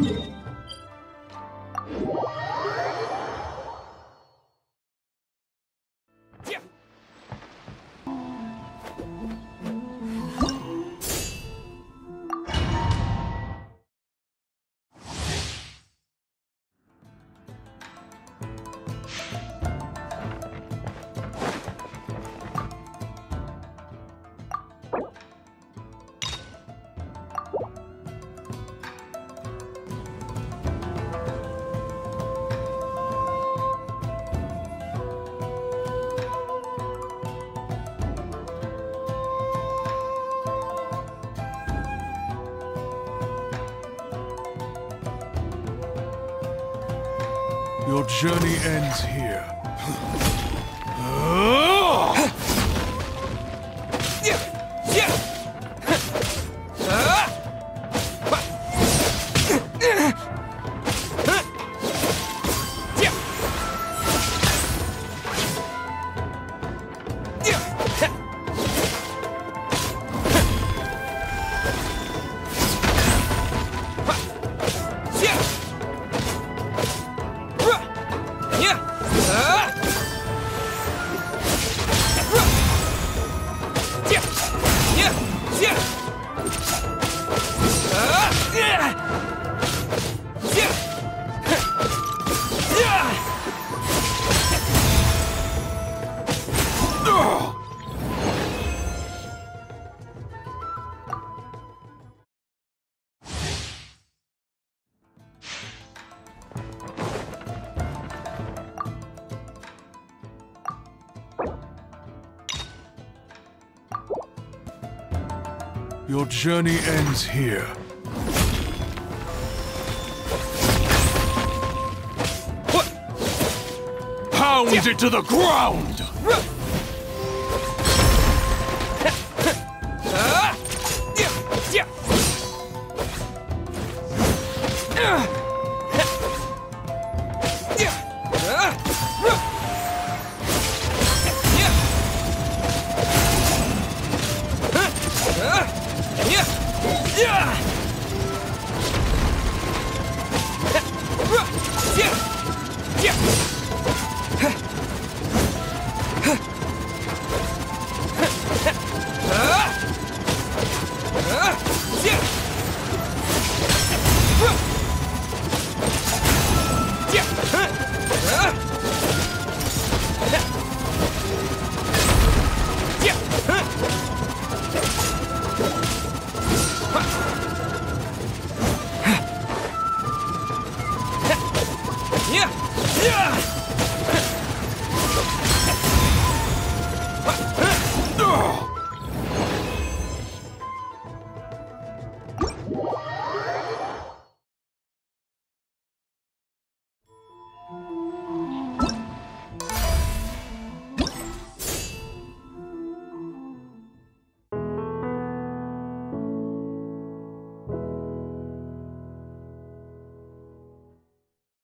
you Your journey ends here. you Your journey ends here. Pound it to the ground! Ugh! you